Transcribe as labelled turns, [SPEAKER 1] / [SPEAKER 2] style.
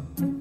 [SPEAKER 1] Bye.